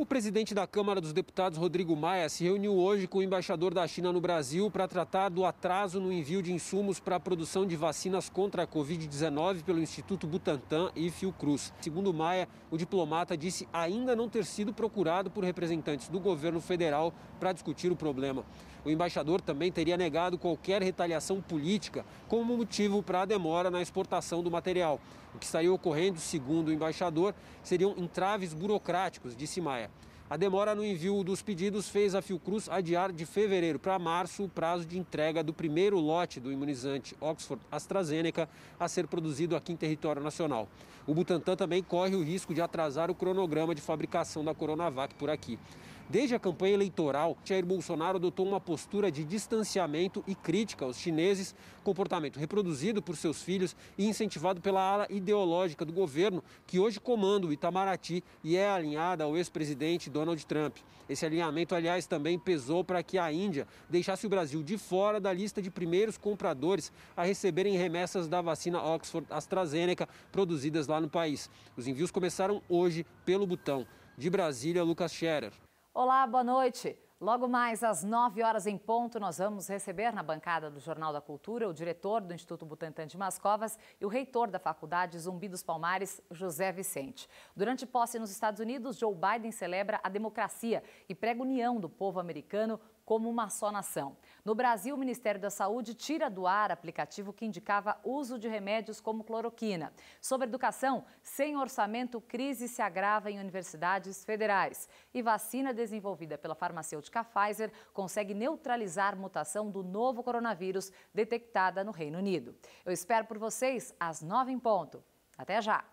O presidente da Câmara dos Deputados, Rodrigo Maia, se reuniu hoje com o embaixador da China no Brasil para tratar do atraso no envio de insumos para a produção de vacinas contra a Covid-19 pelo Instituto Butantan e Fiocruz. Segundo Maia, o diplomata disse ainda não ter sido procurado por representantes do governo federal para discutir o problema. O embaixador também teria negado qualquer retaliação política como motivo para a demora na exportação do material. O que saiu ocorrendo, segundo o embaixador, seriam entraves burocráticos, disse Maia. A demora no envio dos pedidos fez a Fiocruz adiar de fevereiro para março o prazo de entrega do primeiro lote do imunizante Oxford AstraZeneca a ser produzido aqui em território nacional. O Butantan também corre o risco de atrasar o cronograma de fabricação da Coronavac por aqui. Desde a campanha eleitoral, Jair Bolsonaro adotou uma postura de distanciamento e crítica aos chineses, comportamento reproduzido por seus filhos e incentivado pela ala ideológica do governo, que hoje comanda o Itamaraty e é alinhada ao ex-presidente Donald Trump. Esse alinhamento, aliás, também pesou para que a Índia deixasse o Brasil de fora da lista de primeiros compradores a receberem remessas da vacina Oxford AstraZeneca produzidas lá no país. Os envios começaram hoje pelo Butão. De Brasília, Lucas Scherer. Olá, boa noite. Logo mais às 9 horas em ponto, nós vamos receber na bancada do Jornal da Cultura o diretor do Instituto Butantan de Mascovas e o reitor da Faculdade Zumbi dos Palmares, José Vicente. Durante posse nos Estados Unidos, Joe Biden celebra a democracia e prega união do povo americano como uma só nação. No Brasil, o Ministério da Saúde tira do ar aplicativo que indicava uso de remédios como cloroquina. Sobre educação, sem orçamento, crise se agrava em universidades federais. E vacina desenvolvida pela farmacêutica Pfizer consegue neutralizar mutação do novo coronavírus detectada no Reino Unido. Eu espero por vocês às nove em ponto. Até já!